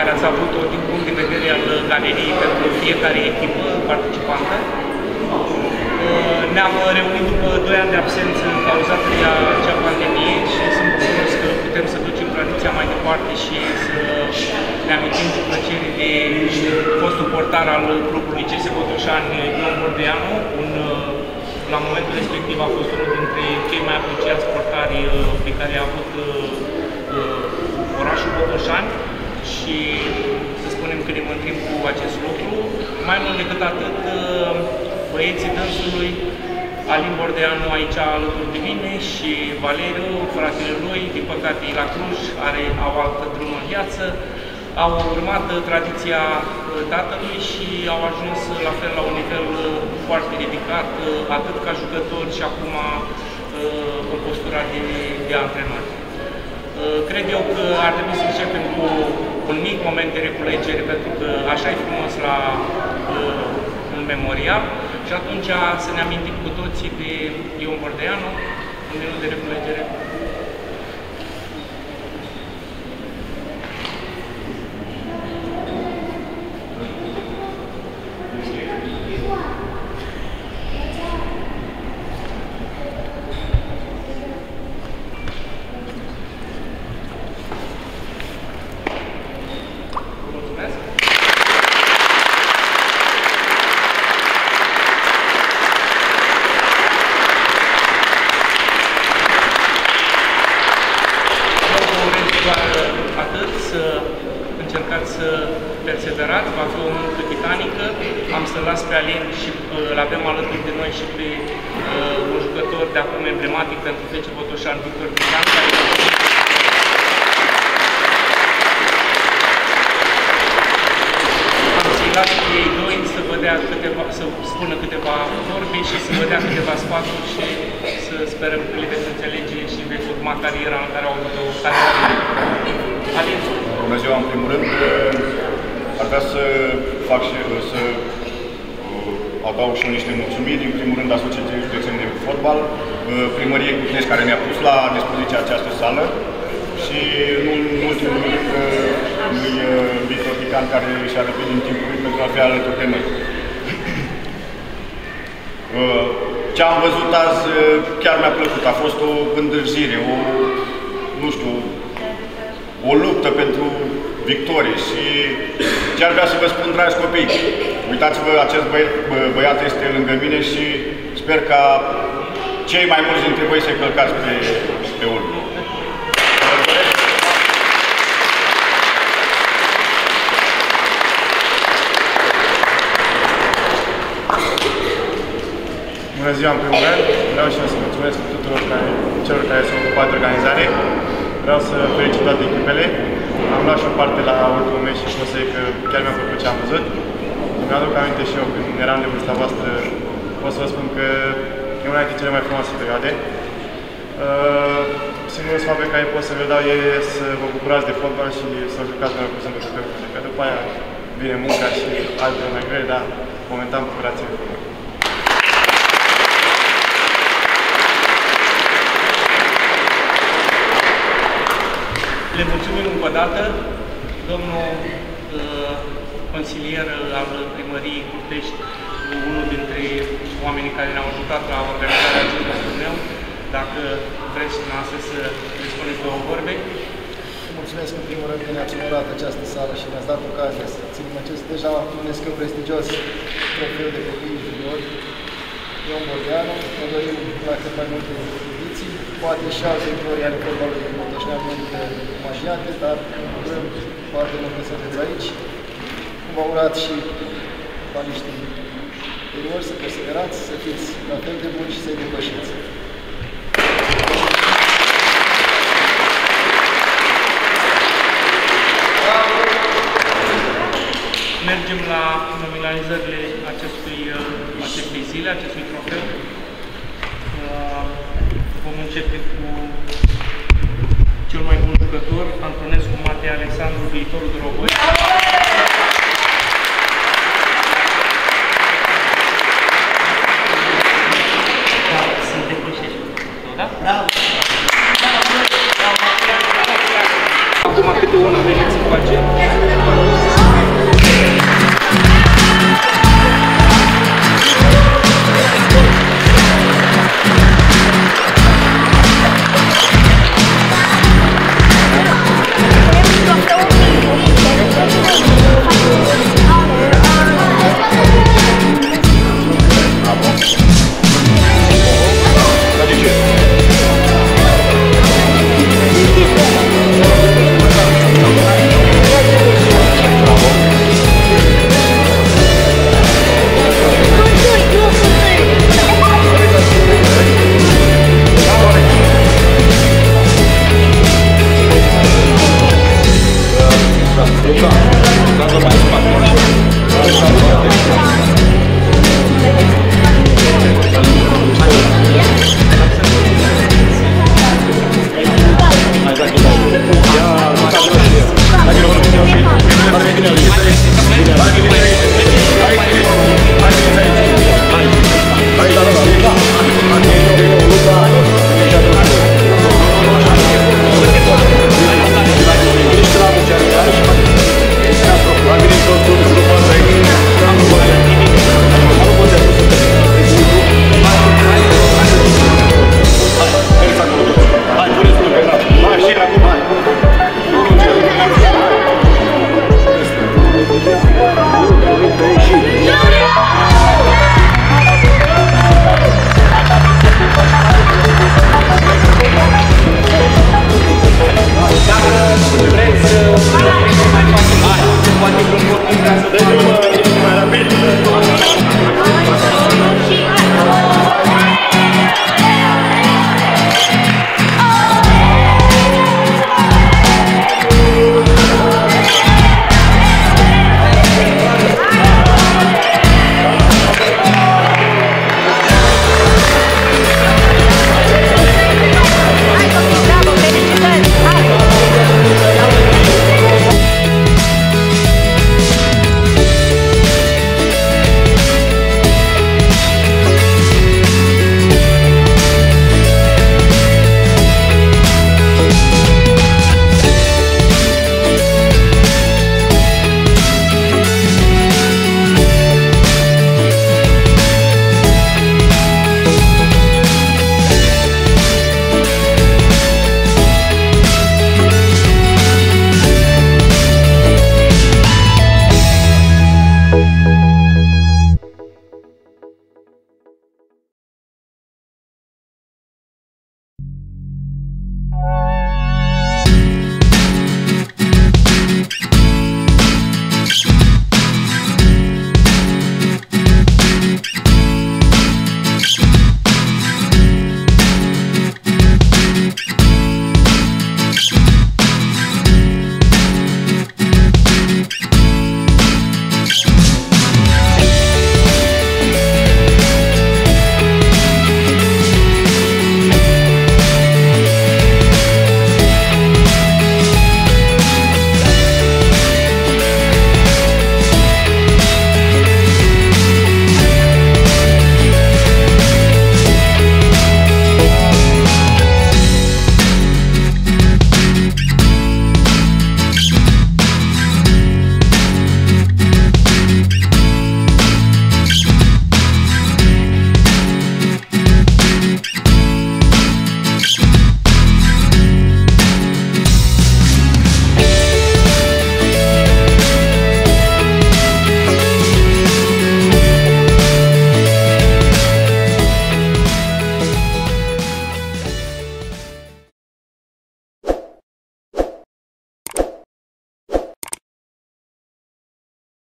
care ați avut-o din punct de vedere al galeriei pentru fiecare echipă participantă. Uh, ne-am reunit după 2 ani de absență cauzată de acea pandemie și sunt bucuros că putem să ducem tradiția mai departe și să ne amintim cu plăcere de fostul portar al clubului CS Botoșani, Ion Bordeanu, un la momentul respectiv a fost unul dintre cei mai apreciați portari uh, pe care a avut uh, uh, orașul Botoșani și să spunem că ne mândrim cu acest lucru. Mai mult decât atât, băieții dânsului, Alin Bordeanu aici alături de mine și Valeriu, fratele lui, din păcate la Cluj, are, au altă drum în viață, au urmat tradiția tatălui și au ajuns la fel la un nivel foarte ridicat, atât ca jucători și acum în postura de, de antrenor. Cred eu că ar trebui să începem cu un mic moment de reculegere, pentru că așa e frumos la un memorial și atunci să ne amintim cu toții de Ion Bordeanu, un minut de reculegere. Încercați să perseverați, va fi o muncă titanică. Am să las pe Alin și îl avem alături de noi și pe uh, un jucător de acum emblematic pentru FC Botoșan, Victor Bican, care am să-i las pe ei doi să vă dea câteva, să spună câteva vorbe și să vă dea câteva sfaturi și să sperăm că le veți înțelege și veți urma cariera în care au avut o carieră. Alin, Bună ziua, în primul rând, ar vrea să fac și să uh, adaug și eu niște mulțumiri, în primul rând Asociației Județene de Fotbal, uh, Primăriei Cucnești care mi-a pus la dispoziție această sală și nu în ultimul rând lui uh, Victor Tican care și-a răpit din timpul lui pentru a fi alături de noi. Ce am văzut azi chiar mi-a plăcut, a fost o îndârzire, o, nu știu, o luptă pentru victorie și chiar vrea să vă spun, dragi copii, uitați-vă, acest băiat, băiat este lângă mine și sper ca cei mai mulți dintre voi să-i călcați pe, pe urmă. Bună ziua, în primul rând. Vreau și eu să mulțumesc tuturor care, celor care s-au ocupat de organizare. Vreau să felicit toate echipele. Am luat și o parte la ultimul meci și pot să zic că chiar mi-a plăcut ce am văzut. Îmi aduc aminte și eu când eram de vârsta voastră, pot să vă spun că e una dintre cele mai frumoase perioade. Uh, singurul sfat pe care pot să vă dau e să vă bucurați de fotbal și să jucați mai cu sâmbătă pe urmă. Că după aia vine munca și altele mai grele, dar momentan bucurați-vă Le mulțumim încă o dată, domnul uh, consilier al primăriei Curtești, unul dintre oamenii care ne-au ajutat la organizarea acestui turneu. Dacă vreți dumneavoastră să le spuneți două vorbe. Mulțumesc în primul rând că ne-ați onorat această sală și ne-ați dat ocazia să ținem acest deja numesc eu prestigios trofeu de copii juniori. Ion Bordeanu, ne dorim la cât mai multe ediții, poate și alte victorii ale fotbalului din Motoșneam încă imaginate, dar vrem foarte mult că sunteți aici. Vă urat și baniștii interiori să perseverați, să fiți la fel de buni și să-i depășiți. Mergem la nominalizările acestui, acestei zile, acestui trofeu. Vom începe cu cel mai bun jucător, Antonescu Matei Alexandru, viitorul Drogoi. Da, sunt depășești. Da? Bravo! Acum câte una veniți să facem.